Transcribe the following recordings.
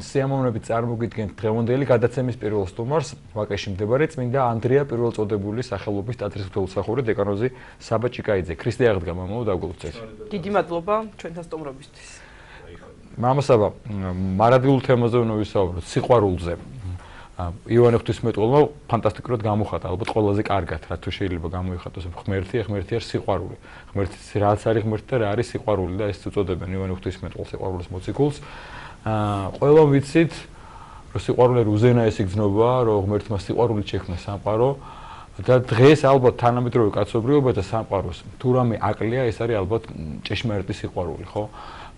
სიამოვნებით წარმოგიდგენთ დღევანდელი გადაცემის პირველ სტუმარს, ვაკეში მდებარე წმინდა ანდრია პირველწოდებული სახელობის ტაძრის ღვთისმსახური დეკანოზი საბა ჭიკაიძე. ქრისტე აღდგა მამაო დაგულწეს. დიდი მადლობა ჩვენთან სტუმრობისთვის. მამა საბა, მარადილულ თემაზე უნდა ვისაუბროთ, სიყვარულზე. ივანე ღვთისმეტყველმა ფანტასტიკურად გამოხატა, ალბათ ყველაზე კარგად, რა თუ შეიძლება გამოიხატოს ღმერთი, ღმერთი არის სიყვარული. ღმერთი რაც არის ღმერთი და რა არის სიყვარული და ეს უწოდებენ ივანე ღვთისმეტყველს სიყვარულის მოციქულს. აა ყველა ვიცით რომ სიყვარული უზენაესი გზნობა, რომ ღმერთმა სიყვარული შექმნა სამყარო და დღეს ალბათ თანამედროვე კაცობრიობა და სამყაროს თუ რამე აკლია, ეს არის ალბათ ჭეშმარიტი სიყვარული, ხო?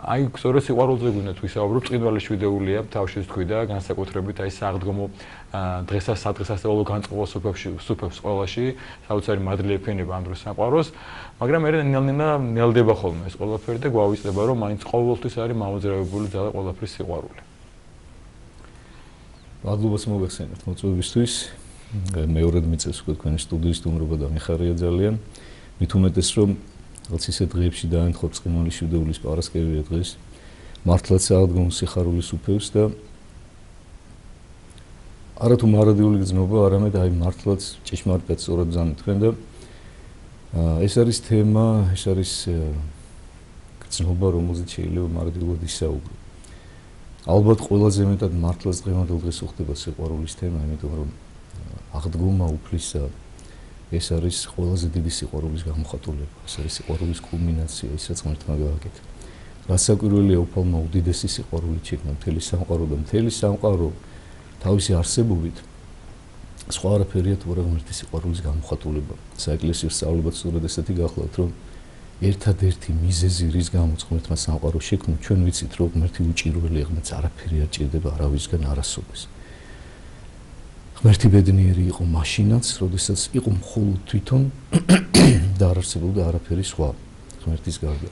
აი, სწორედ სიყვარულზე გვინდა თუ ისაუბრობ, წინვალი შვიდეულია, თავში თქვი და განსაკუთრებით აი საღდგომო დღესა სადღესასწაულო განწყობა სუფებში, სუფებს ყველაში, საოცარი მადლი ეფენება ამ დროს სამყაროს, მაგრამ მე ნელ-ნელა ნელდება ხოლმე ეს ყველაფერი და გვავიწება, რომ მაინც ყოველთვის არის მაუძრავებული ძალა ყველაფრის სიყვარული. მადლობას მოგეხსენებთ მოწვევისთვის. მეორედ მიწევს უკვე თქვენი სტუდიის სტუმრობა და მიხარია ძალიან. მით უმეტეს რომ რაც ისე დღეებში დაემთხოთ წინვალი შვიდეულის პარასკევია დღეს. მართლაც აღდგომ სიხარულის უფევს და არათუ მარადიული გზნობა არამედ აი მართლაც ჭეშმარიტად სწორად ზამით თქვენ და ეს არის თემა ეს არის გზნობა რომელზეც შეიძლება მარადილად ისაუბრო. ალბათ ყველაზე მეტად მართლაც დღევანდელ დღეს უხდება სიყვარულის თემა იმიტომ რომ აღდგომა უფლისა ეს არის ყველაზე დიდი სიყვარულის გამოხატულება. ეს არის სიყვარულის კულმინაცია, ისაც ღმერთმა გააკეთა. გასაკვირველია უფალმა უდიდესი სიყვარული შექმნა მთელი სამყარო და მთელი სამყარო თავისი არსებობით სხვა არაფერია თუ რა ღმერთის სიყვარულის გამოხატულება. საეკლესიო სწავლებაც სწორედ ესეთი გახლავთ, რომ ერთადერთი მიზეზი რის გამოც ღმერთმა სამყარო შექმნა, ჩვენ ვიცით, რომ ღმერთი უჭირველია, ღმერთს არაფერი არ ჭირდება არავისგან არასოდეს. ღმერთი ბედნიერი იყო მაშინაც, როდესაც იყო მხოლოდ თვითონ და არ არსებობდა არაფერი სხვა ღმერთის გარდა.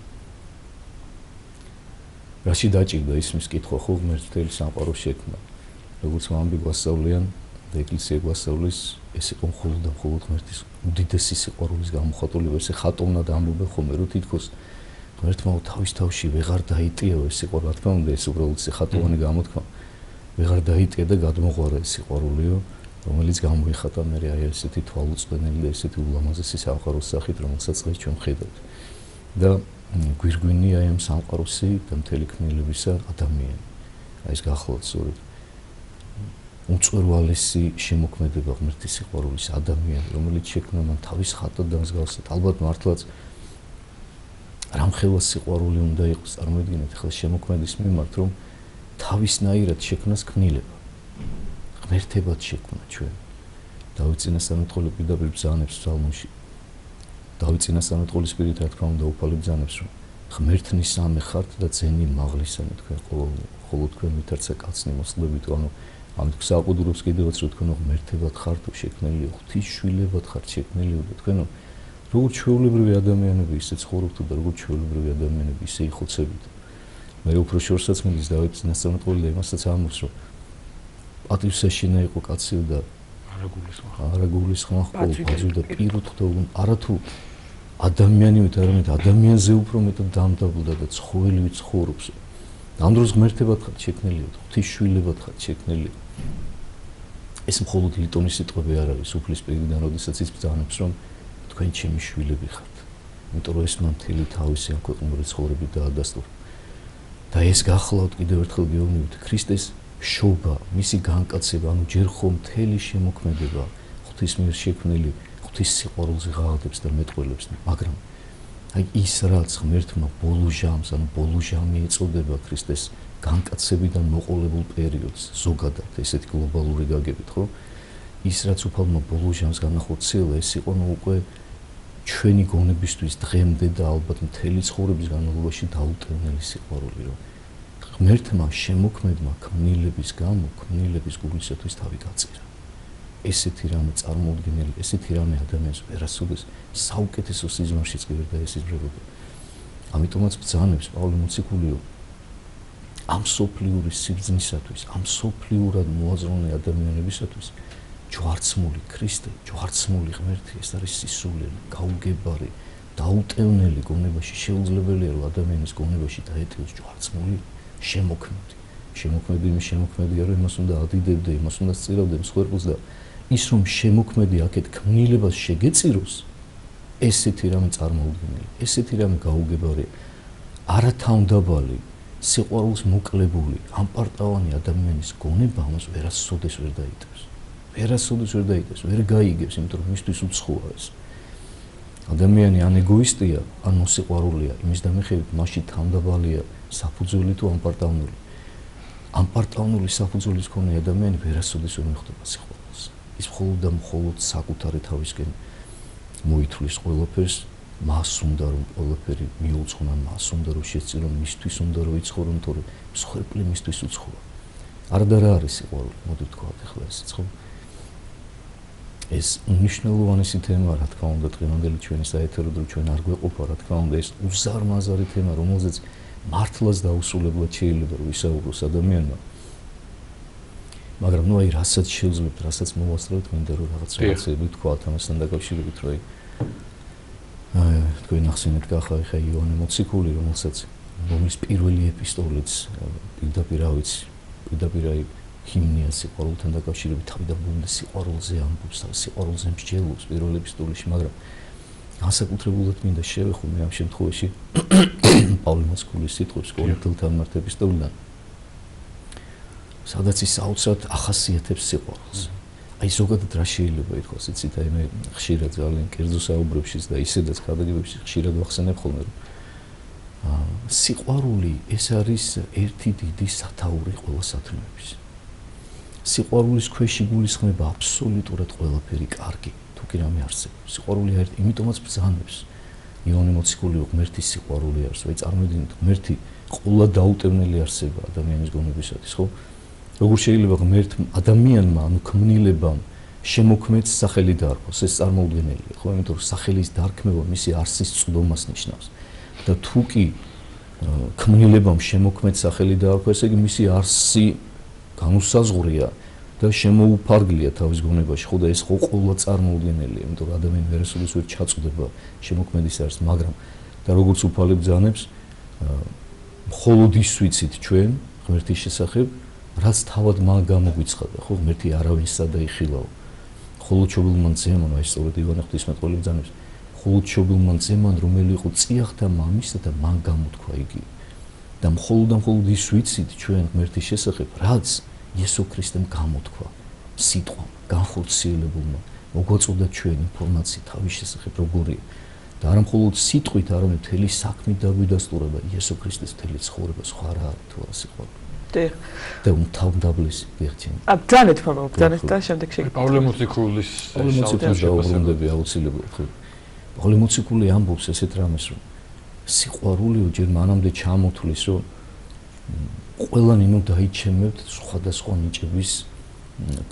რაში დაჭირდა ისმის კითხვა ხო ღმერთს მთელი სამყარო შექმნა. როგორც მამები გვასწავლიან და ეკლესია გვასწავლის, ეს იყო მხოლოდ და მხოლოდ ღმერთის უდიდესი სიყვარულის გამოხატულება, ესე ხატოვნად ამბობენ ხოლმე, რომ თითქოს ღმერთმა თავის თავში ვეღარ დაიტია ეს სიყვარული, რა თქმა უნდა, ეს უბრალოდ ხატოვანი გამოთქმა. ვეღარ დაიტია და გადმოღარა ეს სიყვარულიო. რომელიც გამოიხატა მე აი ესეთი თვალუწვდენელი და ესეთი ულამაზესი სამყაროს სახით, რომელსაც დღეს ჩვენ ხედავთ. და გვირგვინი აი ამ სამყაროსი და მთელი ქმნილებისა ადამიანი. აი ეს გახლავთ სწორედ უწვერვალესი შემოქმედება ღმერთის სიყვარულის ადამიანი, რომელიც შექმნა მან თავის ხატად და მსგავსად. ალბათ მართლაც რამხელა სიყვარული უნდა იყოს, წარმოიდგინეთ ახლა შემოქმედის მიმართ, რომ თავისნაირად შექმნას ქმნილება. ღმერთებად შექმნა ჩვენ. დავიცინა სამეთყოლი პირდაპირ ბზანებს სალმონში. დავიცინა სამეთყოლი სპირით რა თქმა უნდა უფალი ბზანებს რომ ღმერთნის სამე ხართ და ძენი მაღლისანი თქვენ ყოველ ხოლო თქვენ მითარცა კაცნი მოსლებით ანუ ამით საყუდურობს კიდევაც რომ თქვენ ღმერთებად ხართ შექმნილი ღვთის შვილებად ხართ შექმნილი და თქვენ როგორც ჩვეულებრივი ადამიანები ისე ცხოვრობთ და როგორც ჩვეულებრივი ადამიანები ისე იხოცებით მე უფრო შორსაც მინდის დავიცინა სამეთყოლი და იმასაც ამბობს რომ პატივსაშინა იყო კაცი და არაგულისხმა არაგულისხმა ყოველთვის და პირუთო არათუ ადამიანი ვით არამედ ადამიანზე უფრო მეტად დამდაბლდა და ცხოველი ცხოვრობს. ამ დროს ღმერთებად ხარ შექმნილი ღვთისშვილებად ხარ შექმნილი. ეს მხოლოდ ლიტონის სიტყვები არ არის უფლის პირიდან როდესაც ის ბრძანებს რომ თქვენ ჩემი შვილები ხართ. იმიტომ რომ ეს მან მთელი თავისი ამ ქვეყნური ცხოვრებით დაადასტურა და ეს გახლავთ კიდევ ერთხელ გეუბნებით ქრისტეს შობა, მისი განკაცება, ანუ ჯერ ხომ მთელი შემოქმედება ღვთის მიერ შექმნილი ღვთის სიყვარულზე ღაღადებს და მეტყველებს, მაგრამ აი ის რაც ღმერთმა ბოლო ჟამს, ანუ ბოლო ჟამი ეწოდება ქრისტეს განკაცებიდან მოყოლებულ პერიოდს, ზოგადად ესეთი გლობალური გაგებით, ხო? ის რაც უფალმა ბოლო ჟამს განახორციელა, ეს იყო ნუ უკვე ჩვენი გონებისთვის დღემდე და ალბათ მთელი ცხოვრების განმავლობაში დაუტევნელი სიყვარული, რომ ღმერთმა შემოქმედმა ქმნილების გამო ქმნილების გულისათვის თავი გაწირა. ესეთი რამე წარმოუდგენელი, ესეთი რამე ადამიანს ვერასოდეს საუკეთესო სიზმარშიც კი ვერ დაესიზმრებოდა. ამიტომაც ბძანებს პავლე მოციქულიო ამ სოფლიურის სიბძნისათვის, ამ სოფლიურად მოაზროვნე ადამიანებისათვის ჯვარცმული ქრისტე, ჯვარცმული ღმერთი, ეს არის სისულელი, გაუგებარი, დაუტევნელი გონებაში შეუძლებელია რომ ადამიანის გონებაში დაეტიოს ჯვარცმული შემოქმედი. შემოქმედი იმის შემოქმედია რომ იმას უნდა ადიდებდე იმას უნდა სწირავდე მსხვერპლს და ის რომ შემოქმედი აქეთ ქმნილებას შეგეწიროს ესეთი რამე წარმოუდგენელი ესეთი რამე გაუგებარი არათავდაბალი სიყვარულს მოკლებული ამპარტავანი ადამიანის გონება ამას ვერასოდეს ვერ დაიტევს ვერასოდეს ვერ დაიტევს ვერ გაიგებს იმიტომ რომ მისთვის უცხოა ეს. ადამიანი ან ეგოისტია ან მოსიყვარულია იმის დამეხებით მასში თავდაბალია საფუძველი თუ ამპარტავნული. ამპარტავნული საფუძვლის მქონე ადამიანი ვერასოდეს ვერ მიხვდება სიყვარულს ის მხოლოდ და მხოლოდ საკუთარი თავისკენ მოითვლის ყველაფერს მას უნდა რომ ყველაფერი მიუძღვნა მას უნდა რომ შეცილო მისთვის უნდა რომ იცხოვრო თორე მსხვერპლი მისთვის უცხოა არ და რა არის სიყვარული მოდი ვთქვა ახლა ეს ხო ეს უნიშნელოვანესი თემაა რა თქმა უნდა დღევანდელი ჩვენი საეთერო დრო ჩვენ არ გვეყოფა რა თქმა უნდა ეს უზარმაზარი თემა რომელზეც მართლაც დაუსრულებლად შეიძლება ვისაუბროს ადამიანმა. მაგრამ ნუ აი რასაც შევძლებთ რასაც მოვასწრებთ მინდა რომ რაღაც რაღაცები ვთქვათ ამასთან დაკავშირებით რომ აი აი თქვენ ახსენეთ გახა ხა იონე მოციქული რომელსაც რომის პირველი ეპისტოლეც პირდაპირ ავიც პირდაპირ აი ჰიმნია სიყვარულთან დაკავშირებით თავიდან ბუნდა სიყვარულზე ამბობს და სიყვარულზე მსჯელობს პირველ ეპისტოლეში მაგრამ ასაკუთრებულად მინდა შევეხო მე ამ შემთხვევაში პავლე მოციქულის სიტყვებს კორინთელთან მართ ეპისტოლიდან სადაც ის საოცრად ახასიათებს სიყვარულს. აი ზოგადად რა შეიძლება ითქვას? იცით აი მე ხშირად ძალიან კერძო საუბრებშიც და ისედაც ქადაგებებში ხშირად ვახსენებ ხოლმე რომ სიყვარული ეს არის ერთი დიდი სათაური ყველა სათნოების სიყვარულის ქვეში გულისხმება აბსოლუტურად ყველაფერი კარგი თუ კი რამე არსებობს. სიყვარული ერთ იმიტომაც ბრძანებს. იონი მოციქული ღმერთის სიყვარული არის აი წარმოიდგინეთ ღმერთი ყოლა დაუტევნელი არსება ადამიანის გონებისათვის ხო? როგორ შეიძლება ღმერთ ადამიანმა ანუ ქმნილებამ შემოქმედს სახელი დაარქვას ეს წარმოუდგენელია ხო? იმიტომ რომ სახელის დარქმევა მისი არსის წვდომას ნიშნავს. და თუ კი ქმნილებამ შემოქმედს სახელი დაარქვა ესე იგი მისი არსი განუსაზღვრია და შემოუფარგლია თავის გონებაში ხო და ეს ხო ყოველ წარმოუდგენელია იმიტომ რომ ადამიანი ვერასოდეს ვერ ჩაწვდება შემოქმედის არსს მაგრამ და როგორც უფალებ ძანებს მხოლოდ ის ვიცით ჩვენ ღმერთის შესახებ რაც თავად მაგ გამოგვიცხადა ხო მერტი არავის სადაიხილავ ხოლო ჩობილმან ძემან აი სწორედ ივანე ღვთისმეტყველი ბძანებს ხოლო ჩობილმან ძემან რომელი იყო წიახთა მამისა და მან გამოთქვა იგი. და მხოლოდ და მხოლოდ ის ვიცით ჩვენ მერტის შესახებ რაც იესო ქრისტემ გამოთქვა სიტყვა განხორციელებულმა მოგვაწოდა ჩვენ ინფორმაცია თავის შესახებ როგორია და არა მხოლოდ სიტყვით არამედ მთელი საქმით დაგვიდასტურება იესო ქრისტეს მთელი ცხოვრება სხვა რა არის თუ ასე ხოლმე დიახ. და უმთავრდაბლის გიხჩენ. ა ბძანეთ ხოლმე, ბძანეთ და შემდეგ შეგიძლია. პავლე მოციქულის პავლე მოციქულის დაუბრუნდები აუცილებლად ხო. პავლე მოციქული ამბობს ესეთ რამეს რომ სიყვარულიო ჯერ მანამდე ჩამოთulis რომ ყველანი ნუ დაიჩემებთ სხვადასხვა ნიჭების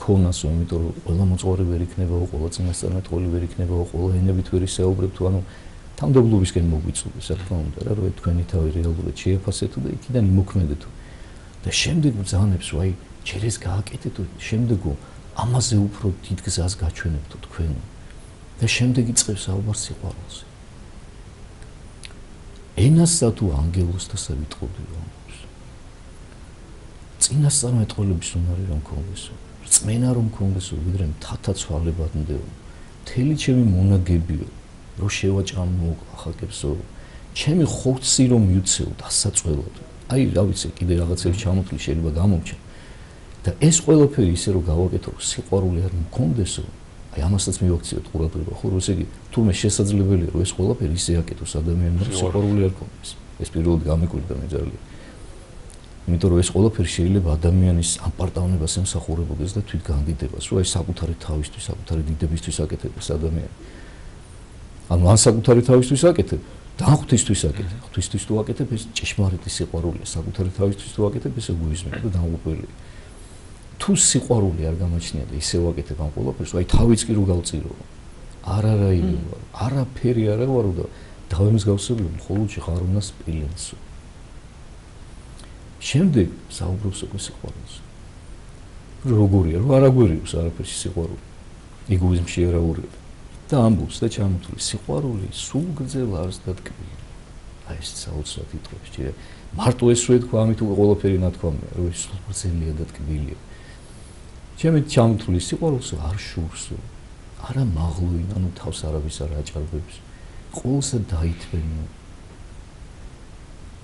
ქონასო, იმიტომ რომ ყველა მოწვარი ვერ იქნებაო, ყველა წინასწარმეტ ყოლი ვერ იქნებაო, ყველა ენებით ვერ ისეუბრებ თუ ანუ თამდებლობისკენ მოგვიწვიეს, რა თქმა უნდა, რა რომ თქვენი თავი რეალურად შეაფასეთო და იქიდან იმოქმედეთო. და შემდეგ ბძანებს ვაი ჯერეს გააკეთეთო შემდეგო ამაზე უფრო დიდ გზას გაჩვენებთო თქვენ და შემდეგ იწყებს საუბარს სიყვარულზე ენასა თუ ანგელოსთასა ვიტყოდიო წინასწარ მეტყოლების უნარი რომ ქონდესო რწმენა რომ ქონდესო ვიდრე თათა ცვალებადნდეო მთელი ჩემი მონაგებიო რო შევაჭამო ახალკებსო ჩემი ხორცი რომ მიუცეო დასაწველოდო აი რა ვიცი კიდე რაღაცები ჩამოთვლი შეიძლება გამომჩა და ეს ყველაფერი ისე რომ გავაკეთო სიყვარული არ მქონდესო. აი ამასაც მივაქციოთ ყურადღება. ხო რომ ესე იგი თურმე შესაძლებელია რომ ეს ყველაფერი ისე აკეთოს ადამიანმა რომ სიყვარული არ ქონდეს. ეს პირველად გამიკვირდა მე ძალიან იმიტომ რომ ეს ყველაფერი შეიძლება ადამიანის აპარტავნებას ემსახურებოდეს და თვით განდიდებას რომ აი საკუთარი თავისთვის საკუთარი დიდებისთვის აკეთებს ადამიანი ანუ ან საკუთარი თავისთვის აკეთებს და ღვთისთვის აკეთებ. ღვთისთვის თუ აკეთებ, ეს ჭეშმარიტი სიყვარულია, საკუთარი თავისთვის თუ აკეთებ, ეს ეგოიზმია და დამღუპველია. თუ სიყვარული არ გამაჩნია და ისე ვაკეთებ ამ ყველაფერს, აი თავიც კი რო გავწირო. არა რა იმევა, არაფერი არა ვარო და დავემსგავსებლებ მხოლოდ ხარ უნდა სპილენსო. შემდეგ საუბრობს უკვე სიყვარულს. როგორია, რო არ აგვერიოს არაფერში სიყვარული. ეგოიზმში არაურია. და ამბობს და ჩამოთვლის სიყვარული სულ გრძელ არს დადგმი. აი ეს საოცრად იტყვებს ჯერ მარტო ეს რო ეთქვა ამით უკვე ყველაფერი ნათქვამია რომ ეს სულბრძელია და ტკბილია ჩემი ჩამთვლის სიყვარულს არ შურს არა მაღლუინ ანუ თავს არავის არ აჭარბებს ყოველსა დაითმენო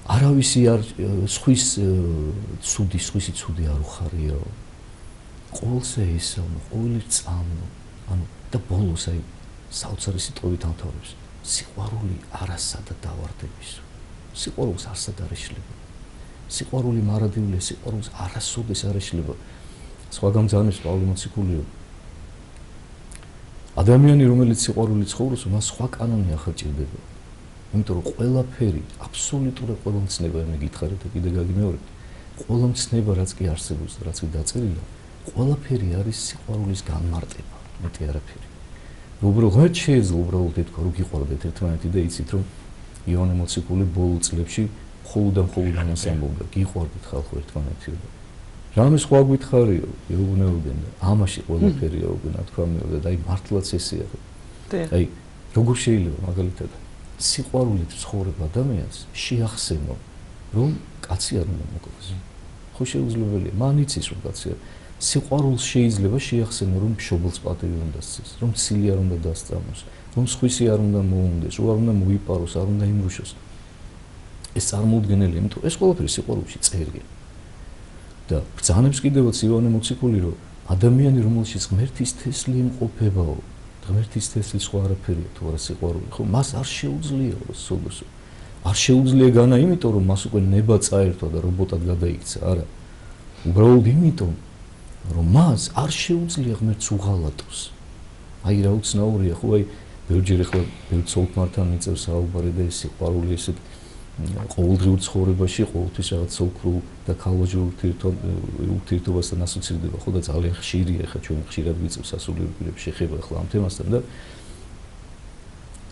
არავისი არ სხვის ცუდი სხვისი ცუდი არ უხარიო. ყოველსა ისავნო ყოველი წამნო ანუ და ბოლოს აი საოცარი სიტყვებით ამთავრებს. სიყვარული არასადა დავარდების. სიყვარულს არსად არ ეშლება. სიყვარული მარადიულია სიყვარულს არასოდეს არ ეშლება. სხვა გამძანებს პავლე მოციქულიო. ადამიანი რომელიც სიყვარული ცხოვრობს მას სხვა კანონი ახერჭირდება იმიტომ რომ ყველაფერი აბსოლუტურად ყველა მცნება მე გითხარით და კიდე გაგიმეორებთ ყველა მცნება რაც კი არსებობს და რაც კი დაწერილია ყველაფერი არის სიყვარულის განმარტება მეტი არაფერი. უბრალოდ შეიძლება უბრალოდ ეთქვა რომ გიყვარდეთ ერთმანეთი და იცით რომ იონე მოციქული ბოლო წლებში მხოლოდ და მხოლოდ ამას ამბობდა. გიყვარდეთ ხალხო ერთმანეთი და რამე სხვა გითხარიო ეუბნებოდნენ და ამაში ყველაფერია უკვე ნათქვამია და აი მართლაც ესეა აი როგორ შეიძლება მაგალითად სიყვარულით ცხოვრება ადამიანს შეახსენო რომ კაცი არ უნდა მოკლდეს ხო შეუძლებელია მან იცის რომ კაცი არ სიყვარულს შეიძლება შეახსენო რომ მშობელს პატივი უნდა სცეს, რომ ცილი არ უნდა დასწამოს, რომ სხვისი არ უნდა მოუნდეს, რომ არ უნდა მოიპაროს, არ უნდა იმრუშოს. ეს წარმოუდგენელია, იმიტომ ეს ყველაფერი სიყვარულში წერია. და ბრძანებს კიდევაც ივანე მოციქული რომ ადამიანი რომელშიც ღმერთის თესლი იმყოფებაო, ღმერთის თესლი სხვა არაფერია თუ არა სიყვარული, ხო, მას არ შეუძლია სულს. არ შეუძლია განა, იმიტომ რომ მას უკვე ნება წაერთვა და რობოტად გადაიქცა, არა. უბრალოდ იმიტომ რომ მას არ შეუძლია ღმერთს უღალატოს. აი რა უცნაურია, ხო აი ბევრჯერ ახლა ბევრ ცოლქმართან მიწევს საუბარი და ეს სიყვარული ესე ყოველდღიურ ცხოვრებაში ყოველთვის რაღაც სოქრულ და ქალოჯურ ურთიერთ ურთიერთობასთან ასოცირდება, ხო და ძალიან ხშირია ხა ჩვენ ხშირად ვიწევს სასულიერო პირებს შეხება ახლა ამ თემასთან და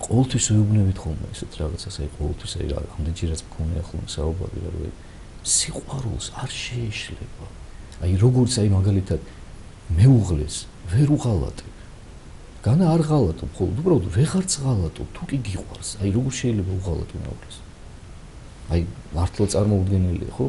ყოველთვის ვიუბნებით ხოლმე ესეთ რაღაცას, აი ყოველთვის აი რამდენჯერაც მქონია ხოლმე საუბარი რა რომ სიყვარულს არ შეეშლება. აი როგორც აი მაგალითად მეუღლეს ვერ უღალატებ. განა არ ღალატო, მხოლოდ უბრალოდ ვეღარც ღალატო, თუ კი გიყვარს, აი როგორ შეიძლება უღალატო მეუღლეს? აი მართლა წარმოუდგენელია, ხო?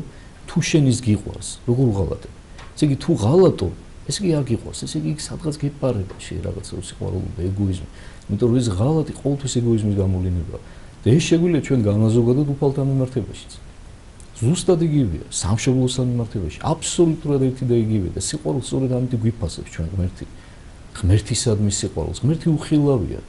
თუ შენის გიყვარს, როგორ უღალატებ? ესე იგი თუ ღალატო, ესე იგი არ გიყვარს, ესე იგი სადღაც გეპარება შე რაღაცა უსიყვარულობა, ეგოიზმი. იმიტომ რომ ეს ღალატი ყოველთვის ეგოიზმის გამოვლინებაა. და ეს შეგვიძლია ჩვენ განაზოგადოთ უფალთან მიმართებაშიც. ზუსტად იგივეა სამშობლოსთან მიმართებაში აბსოლუტურად ერთი და იგივეა და სიყვარულს სწორედ ამით გვიფასებს ჩვენ ღმერთი ღმერთისადმი სიყვარულს ღმერთი უხილავია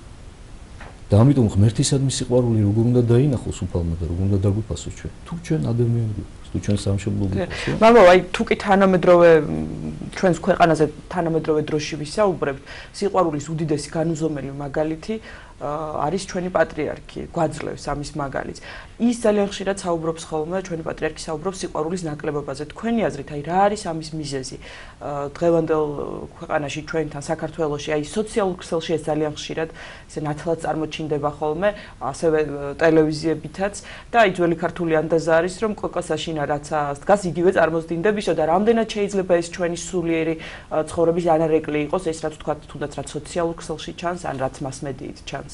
და ამიტომ ღმერთისადმი სიყვარული როგორ უნდა დაინახოს უფალმა და როგორ უნდა დაგვიფასოს ჩვენ? თუ ჩვენ ადამიანები თუ ჩვენ სამშობლო გვიყავს მამო აი თუ კი თანამედროვე ჩვენს ქვეყანაზე თანამედროვე დროში ვისაუბრებთ სიყვარულის უდიდესი განუზომელი მაგალითი არის ჩვენი პატრიარქი, გვაძლევს ამის მაგალითს. ის ძალიან ხშირად საუბრობს ხოლმე, ჩვენი პატრიარქი საუბრობს სიყვარულის ნაკლებობაზე. თქვენი აზრით, აი რა არის ამის მიზეზი? დღევანდელ ქვეყანაში ჩვენთან საქართველოში, აი სოციალურ ქსელში ეს ძალიან ხშირად ესე ნათლად წარმოჩინდება ხოლმე, ასევე ტელევიზიებითაც და აი ძველი ქართული ანდაზა არის, რომ კოკოსაშინა რაც დგას იგივე წარმოსდინდებიშო და რამდენად შეიძლება ეს ჩვენი სულიერი ცხოვრების ანარეკლი იყოს, ეს რაც თქვა თუნდაც რაც სოციალურ ქსელში ჩანს, ან რაც მასმედიით ჩანს.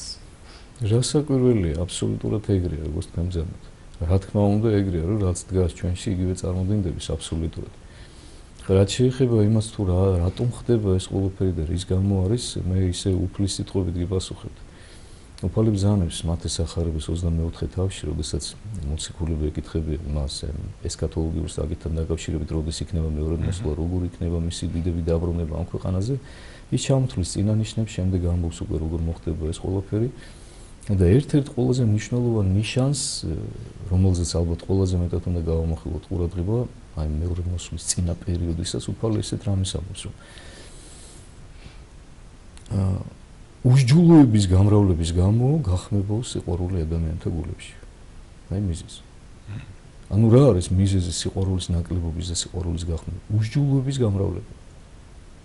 რასაკვირველია, აბსოლუტურად ეგრეა, როგორც თქვენზემოთ. რა თქმა უნდა, ეგრეა, რომ რაც დგას ჩვენში, იგივე წარმოდინდების აბსოლუტურად. რაც შეეხება იმას თუ რა რატომ ხდება ეს ყველაფერი და რის გამო არის, მე ისე უფლის სიტყვებით გიპასუხებ. უფალი ბზანებს მათე სახარების 24 თავში, როდესაც მოციქულები ეკითხებიან მას ეს კათოლიკურ საკითხთან დაკავშირებით, როდის იქნება მეორე მოსვლა, როგორ იქნება მისი დიდები დაბრუნება ამ ქვეყანაზე, ის ჩამთვლის წინანიშნებს შემდეგ ამბობს უკვე როგორ მოხდება ეს ყველაფერი. და ერთ-ერთ ყველაზე მნიშვნელოვან ნიშანს, რომელზეც ალბათ ყველაზე მეტად უნდა გავამახვილოთ ყურადღება, აი მეორე მოსვლის წინა პერიოდისას უფალი ესეთ რამეს ამბობს, რომ აა უშჯულოების გამრავლების გამო გახმებოს სიყვარული ადამიანთა გულებში. აი მიზეზი. ანუ რა არის მიზეზი სიყვარულის ნაკლებობის და სიყვარულის გახმების? უშჯულოების გამრავლება.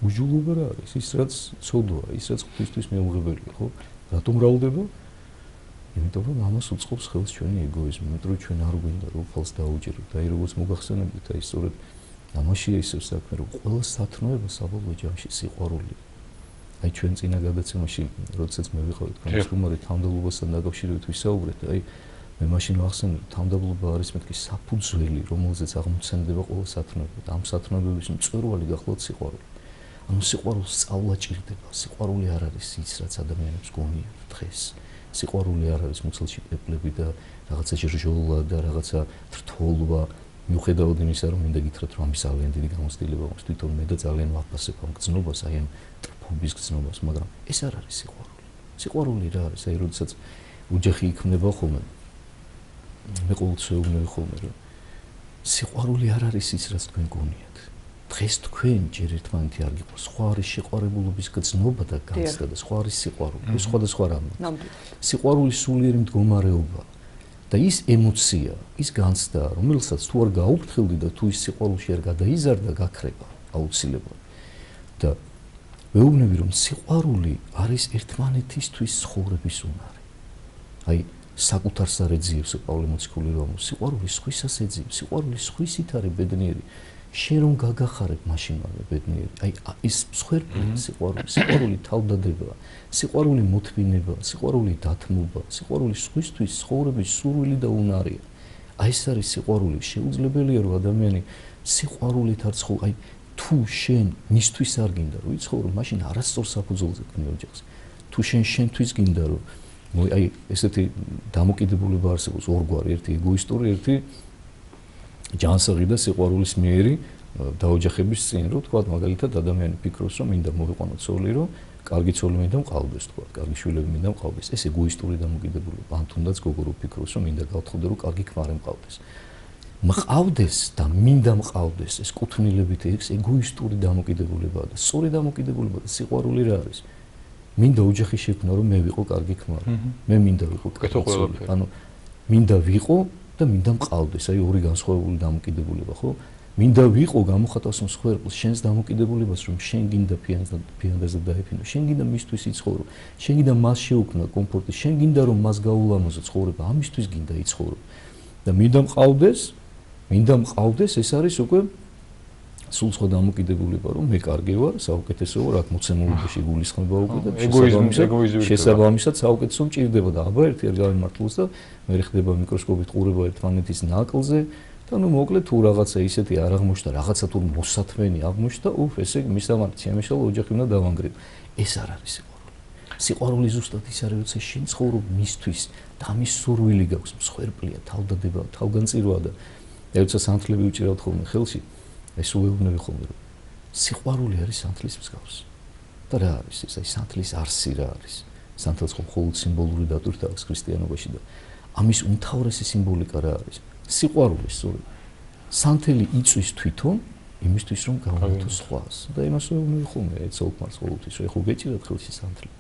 უშჯულობა რა არის? ის რაც ცოდვაა, ის რაც ღვთისთვის მეუღებელია, ხო? რატომ მრავლდება? იმიტომ რომ ამას უწყობს ხელს ჩვენი ეგოიზმი, მეტრო ჩვენ არ გვინდა რომ ფალს დაუჭიროთ. აი როგორც მოგახსენებთ, აი სწორედ ამაშია ისევ საქმე, რომ ყველა სათნოება საბოლოო ჯამში სიყვარულია. აი ჩვენ წინა გადაცემაში, როდესაც მე ვიყავი თქვენ სტუმარი თამდელობასთან დაკავშირებით ვისაუბრეთ, აი მე მაშინ ვახსენე თამდაბლობა არის მეთქი საფუძველი რომელზეც აღმოცენდება ყველა სათნოება და ამ სათნოებების მწვერვალი გახლავთ სიყვარული. ანუ სიყვარულს სწავლა ჭირდება. სიყვარული არ არის ის რაც ადამიანებს გონია დღეს სიყვარული არ არის მუცელში პეპლები და რაღაცა ჟრჟოლა და რაღაცა თრთოლვა მიუხედავად იმისა რომ მინდა გითხრათ რომ ამის ძალიან დიდი გამოცდილება აქვს თვითონ მე და ძალიან ვაფასებ ამ გზნობას აი ამ ტრფობის გზნობას მაგრამ ეს არ არის სიყვარული. სიყვარული რა არის? აი როდესაც უჯახი იქმნება ხოლმე მე ყოველთვის ვეუბნები ხოლმე რომ სიყვარული არ არის ის რაც თქვენ გონიათ დღეს თქვენ ჯერ ერთმანეთი არ გიყოს სხვა არის შეყვარებულობის გზნობა და განცდა და სხვა არის სიყვარული. სხვადასხვა რამე სიყვარული სულიერი მდგომარეობა და ის ემოცია ის განცდა რომელსაც თუ არ გაუფრთხილდი და თუ ის სიყვარულში არ გადაიზარდა გაქრება აუცილებლად. და ვეუბნები რომ სიყვარული არის ერთმანეთისთვის ცხოვრების უნარი. აი საკუთარს არ ეძიებს პავლე მოციქული რომ სიყვარული სხვისას ეძიებს სიყვარული სხვისით არის ბედნიერი შენ რომ გაგახარებ მაშინ მალე ბედნიერი? აი ის მსხვერპლი სიყვარული სიყვარული თავდადება სიყვარული მოთმინება სიყვარული დათმობა სიყვარული სხვისთვის ცხოვრების სურვილი და უნარია. აი ეს არის სიყვარული შეუძლებელია რომ ადამიანი სიყვარულით არ ცხოვრ აი თუ შენ მისთვის არ გინდა რომ იცხოვრო მაშინ არასწორ საფუძველზე ქმნი ოჯახს თუ შენ შენთვის გინდა რომ აი ესეთი დამოკიდებულება არსებობს ორგვარი, ერთი ეგოისტური, ერთი ჯანსაღი და სიყვარულის მიერი დაოჯახების წინ, რო თქვა მაგალითად ადამიანი ფიქრობს, რომ მინდა მოვიყვანო ცოლი, რომ კარგი ცოლი მინდა მყავდეს, თქვა, კარგი შვილები მინდა მყავდეს. ეს ეგოისტური დამოკიდებულება, ან თუნდაც გოგო რო ფიქრობს, რომ მინდა გავთხოვდე, რომ კარგი ქმარი მყავდეს. მყავდეს და მინდა მყავდეს, ეს კუთვნილებით ეს ეგოისტური დამოკიდებულებაა და სწორი დამოკიდებულება და სიყვარული რა არის? მინდა ოჯახი შექმნა რომ მე ვიყო კარგი ქმარი. მე მინდა ვიყო კარგი. ანუ მინდა ვიყო და მინდა მყავდეს, აი ორი განსხვავებული დამოკიდებულება, ხო? მინდა ვიყო გამოხატავს მსხვერპლს შენს დამოკიდებულებას რომ შენ გინდა ფიანდაზე დაიფინო, შენ გინდა მისთვის იცხოვრო, შენ გინდა მას შეუქმნა კომფორტი, შენ გინდა რომ მას გაულამაზო ცხოვრება, ამისთვის გინდა იცხოვრო. და მინდა მყავდეს, მინდა მყავდეს, ეს არის უკვე სულ სხვა დამოკიდებულება რომ მე კარგი ვარ, საუკეთესო ვარ, აქ მოცემულობაში გულისხმობა უკვე და შესაბამისად საუკეთესო მჭირდება და აბა ერთი არ გამართლოს და მე ხდება მიკროსკოპით ყურება ერთმანეთის ნაკლზე და ნუ მოკლედ თუ რაღაცა ისეთი არ აღმოჩნდა, რაღაცა თუ მოსათმენი აღმოჩნდა, უფ, ესე მისამართი შემეშალა ოჯახი უნდა დავანგრიდ. ეს არ არის სიყვარული. სიყვარული ზუსტად ის არის, როცა შენ ცხოვრობ მისთვის და მის სურვილი გაქვს, მსხვერპლია, თავდადება, თავგანწირვა და ეცა სანთლები უჭირავთ ხოლმე ხელში. ეს უეუბნები ხოლმე რომ სიყვარული არის სანთლის მსგავსი. და რა არის ეს? აი სანთლის არსი რა არის? სანთელს ხო მხოლოდ სიმბოლური დატვირთვა აქვს ქრისტიანობაში და ამის უმთავრესი სიმბოლიკა რა არის? სიყვარული სწორი. სანთელი იწვის თვითონ იმისთვის რომ გავაკეთო სხვას და იმას უეუბნები ხოლმე ეცოლკმარს ყოველთვის რომ ეხო გეჭიროთ ხელში სანთლი.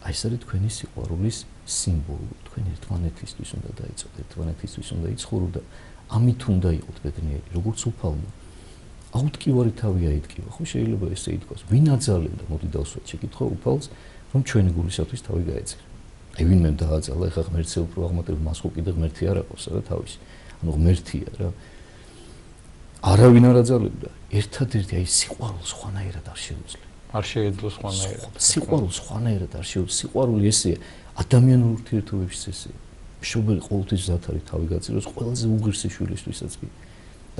აი ეს არის თქვენი სიყვარულის სიმბოლო. თქვენ ერთმანეთისთვის უნდა დაიწყოთ, ერთმანეთისთვის უნდა იცხოვრო და ამით უნდა იყოთ ბედნიერი, როგორც უფალმა. აუტკივარი თავი აიტკივა, ხო შეიძლება ესე ითქვას. ვინ აძალებდა, მოდი დავსვათ შეკითხვა უფალს, რომ ჩვენი გულისათვის თავი გაეწირა. აი ვინმე დააძალა, ეხა ღმერთზე უფრო აღმატება, მას ხო კიდე ღმერთი არ აქვს, რა თავის. ანუ ღმერთია რა. არავინ არ აძალებდა. ერთადერთი აი სიყვარულს ხვანაერად არ შეუძლია. არ შეეძლო ხვანაერად. სიყვარულს ხვანაერად არ შეუძლია. სიყვარული ესეა ადამიანურ ურთიერთობებში ესეა. მშობელი ყოველთვის ზათარი თავი გაწიროს ყველაზე უღირსი შვილისთვისაც კი.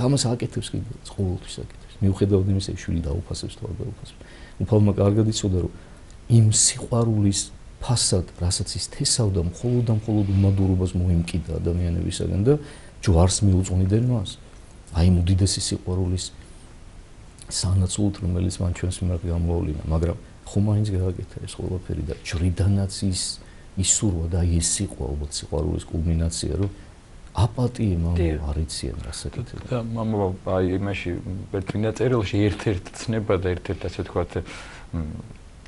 და ამას აკეთებს კიდე ყოველთვის აკეთებს მიუხედავად იმისა შვილი დაუფასებს თუ არ დაუფასებს. უფალმა კარგად იცოდა რომ იმ სიყვარულის ფასად რასაც ის თესავდა მხოლოდ და მხოლოდ უმადურობას მოიმკიდა ადამიანებისაგან და ჯვარს მიუწუნიდნენ მას. აი იმ უდიდესი სიყვარულის სანაცვლოდ რომელიც მან ჩვენს მიმართ გამოავლინა მაგრამ ხომ მაინც გააკეთა ეს ყველაფერი და ჯრიდანაც ის ისურვა და ეს სიყვარული ალბათ სიყვარულის კულმინაცია რომ აპატიე მამა არ იციან რასაკეთებ და მამა აი იმაში ერთინა წერილში ერთ-ერთ ცნება და ერთ-ერთ ასე ვთქვათ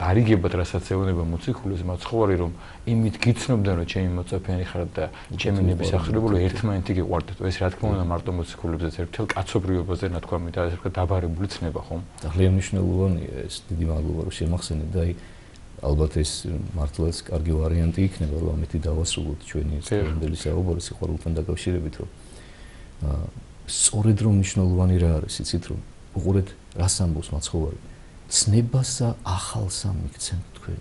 დარიგებად რასაც ეუბნება მოციქულის მაცხოვარი რომ იმით გიცნობდნენ რომ ჩემი მოწაფეანი ხარ და ჩემი ნების აღსრულებული ერთმანეთი გიყვარდეთ ეს რა თქმა უნდა მარტო მოციქულებზეც ერთელ კაცობრიობაზე ნათქვამი და ასე ვთქვათ დაბარებული ცნება ხომ? ძალიან მნიშვნელოვანია ეს დიდი მადლობა რომ შემახსენეთ და აი ალბათ ეს მართლაც კარგი ვარიანტი იქნება რომ ამითი დავასრულოთ ჩვენი დღევანდელი საუბარი სიყვარულთან დაკავშირებით რომ სწორედ რომ მნიშვნელოვანი რა არის იცით რომ უყურეთ რას ამბობს მაცხოვარი? ცნებასა ახალსა მიქცემთ თქვენ.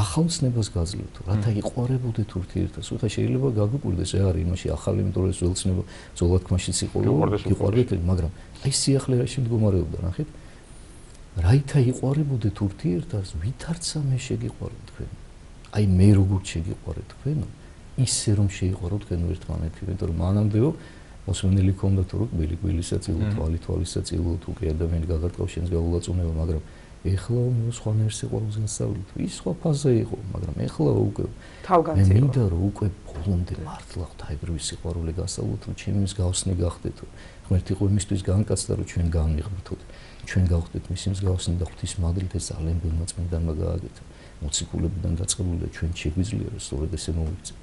ახალ ცნებას გაძლევთ რათა იყარებოდეთ ურთიერთას უთა შეიძლება გაგვიკვირდეს რა არის იმაში ახალი იმიტომ რომ ეს ველცნება ზოლათქმაშიც იყო იყარდეთ მაგრამ აი სიახლე რა შემდგომარეობდა ნახეთ. რაითა იყარებოდეთ ურთიერთას, ვითარცა მე შეგიყვარეთ თქვენ. აი მე როგორც შეგიყვარეთ თქვენ, ისე რომ შეიყვარო თქვენ ერთმანეთი, იმიტომ რომ მანამდეო მოსმენელი ქონდა თუ რომ გველი გველისაწილო თვალი თვალისაწილო თუ კი ადამიანი გაგარტყავს შენს გაულაწუნება, მაგრამ ეხლა მე სხვა ნერსი ყველაზე ასწავლით. ის სხვა ფაზე იყო, მაგრამ ეხლა უკვე თავგანწირო. მე მინდა რომ უკვე ბოლომდე მართლა ღვთაებრივი სიყვარული გასწავლოთ, რომ ჩემს გავსნი გახდეთო. ღმერთი ხო იმისთვის განკაცდა, რომ ჩვენ განიღმრთოთ. ჩვენ გავხდეთ მის მსგავსნი და ღვთის მადლით ეს ძალიან ბუნმოწმენდანმა გააკეთა. მოციქულებიდან დაწყებული და ჩვენ შეგვიძლია რომ სწორედ ესე მოვიქცე.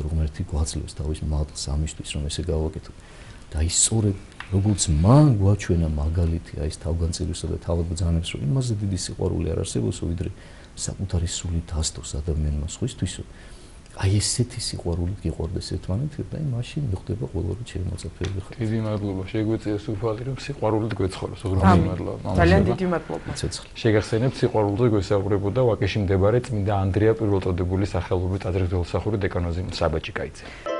რომ ღმერთი გვაძლევს თავის მადლს ამისთვის, რომ ესე გავაკეთოთ. და ის სწორედ როგორც მან გვაჩვენა მაგალითი აი ეს თავგანწირვისა და თავადბძანებს რომ იმაზე დიდი სიყვარული არ არსებობს ვიდრე საკუთარი სული დასდოს ადამიანმა სხვისთვისო აი ესეთი სიყვარული გიყვარდეს ერთმანეთს და აი მაშინ მოხდება ყველა როცა შემოწაფები ხარ. დიდი მადლობა. შეგვიწია სულფადი რომ სიყვარულით გვეცხოვროს უღრმავი მადლობა ძალიან დიდი მადლობა. ცეცხლი შეგახსენებთ სიყვარულზე გვესაუბრებოდა ვაკეში მდებარე წმინდა ანდრია პირველწოდებული სახელობის ტაძრის ძველსახური დეკანოზი საბაჭიკაიძე